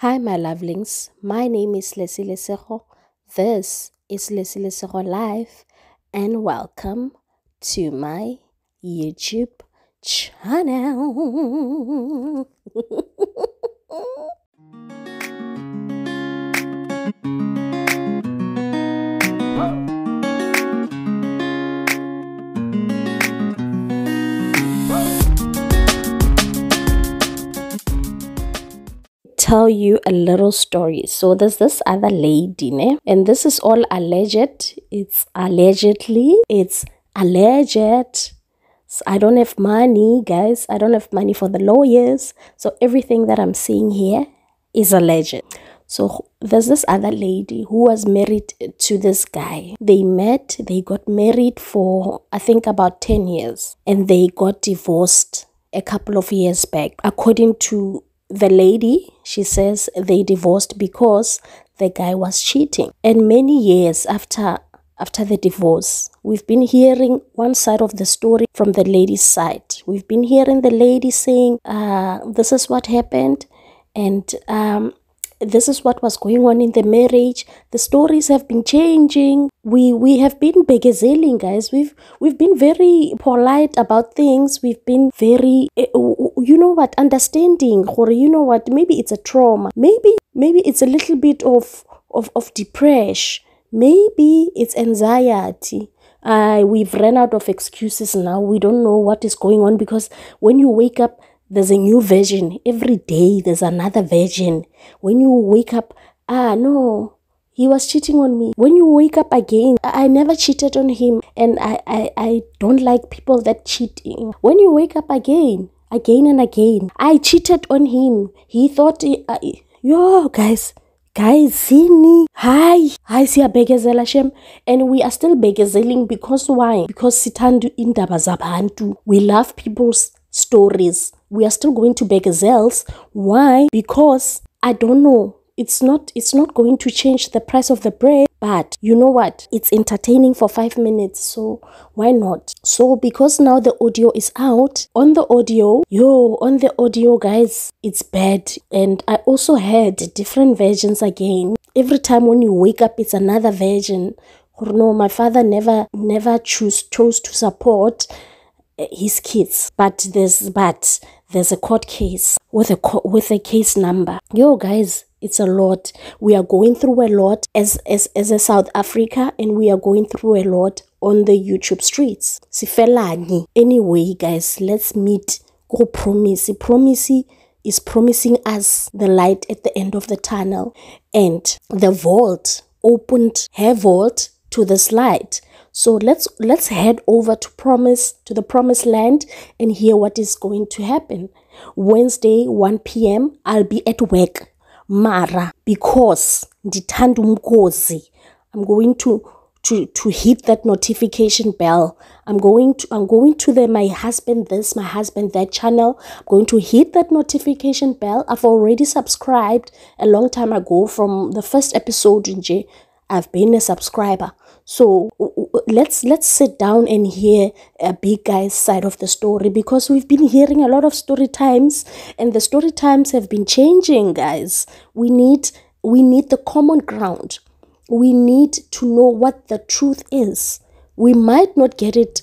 Hi, my lovelings. My name is Lessy Lesego. This is Lessy Lesego Live, and welcome to my YouTube channel. tell you a little story. So there's this other lady, ne? and this is all alleged. It's allegedly, it's alleged. So I don't have money, guys. I don't have money for the lawyers. So everything that I'm seeing here is alleged. So there's this other lady who was married to this guy. They met, they got married for I think about 10 years and they got divorced a couple of years back. According to the lady, she says they divorced because the guy was cheating. And many years after after the divorce, we've been hearing one side of the story from the lady's side. We've been hearing the lady saying, uh, this is what happened, and um, this is what was going on in the marriage the stories have been changing we we have been begezeling guys we've we've been very polite about things we've been very eh, you know what understanding or you know what maybe it's a trauma maybe maybe it's a little bit of of, of depression maybe it's anxiety. Uh, we've run out of excuses now we don't know what is going on because when you wake up there's a new version. Every day there's another version. When you wake up ah no he was cheating on me. When you wake up again i, never cheated on him and I, I i don't like people that cheating when you wake up again again and again. I cheated on him. He thought uh, yo guys guys zini hi. Hi siyabhekezela shem. And we are still begezeling because why? Because sithanda indaba zabantu. We love people's stories. We are still going to beg gazelles. Why? Because I don't know. It's not it's not going to change the price of the bread, but you know what? It's entertaining for 5 minutes, so why not? So because now the audio is out, on the audio, yo, on the audio guys, it's bad and I also heard different versions again. Every time when you wake up it's another version. Or No, my father never never choose chose to support eh, his kids but there's but there's a court case with a with a case number. Yo guys it's a lot. We are going through a lot as as as a south africa and we are going through a lot on the youtube streets. Sifelani. Anyway guys let's meet. Go promise. Promise is promising us the light at the end of the tunnel. And the vault opened her vault to this light so let's let's head over to promise to the promised land and hear what is going to happen. Wednesday 1 p.m. I'll be at work. Mara because ndithanda umkhosi. I'm going to to to hit that notification bell. I'm going to I'm going to the my husband this, my husband that channel. I'm going to hit that notification bell. I've already subscribed a long time ago from the first episode J. I've been a subscriber. So let's let's sit down and hear a big guy's side of the story because we've been hearing a lot of story times and the story times have been changing, guys. We need we need the common ground. We need to know what the truth is. We might not get it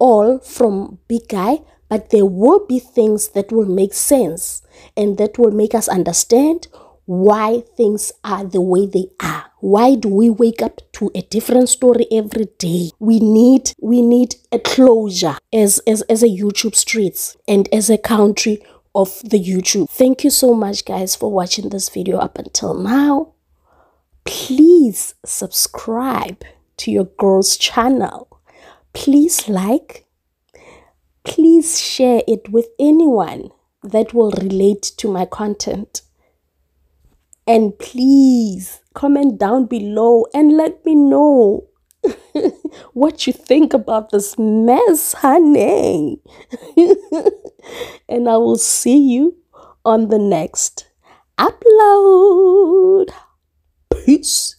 all from big guy, but there will be things that will make sense and that will make us understand why things are the way they are. Why do we wake up to a different story every day? We need we need a closure as as, as a youtube streets and as a country of the youtube. Thank you so much guys for watching this video up until now. Please subscribe to your girl's channel. Please like. Please share it with anyone that will relate to my content and please comment down below and let me know what you think about this mess, honey. and I will see you on the next upload. Peace.